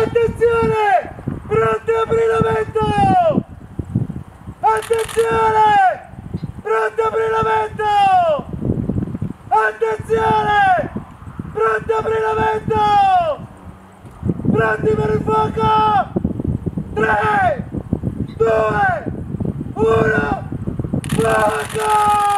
Attenzione! Pronti a brillamento! Attenzione! Pronti a brillamento! Attenzione! Pronti a brillamento! Pronti per il fuoco! 3, 2, 1, fuoco!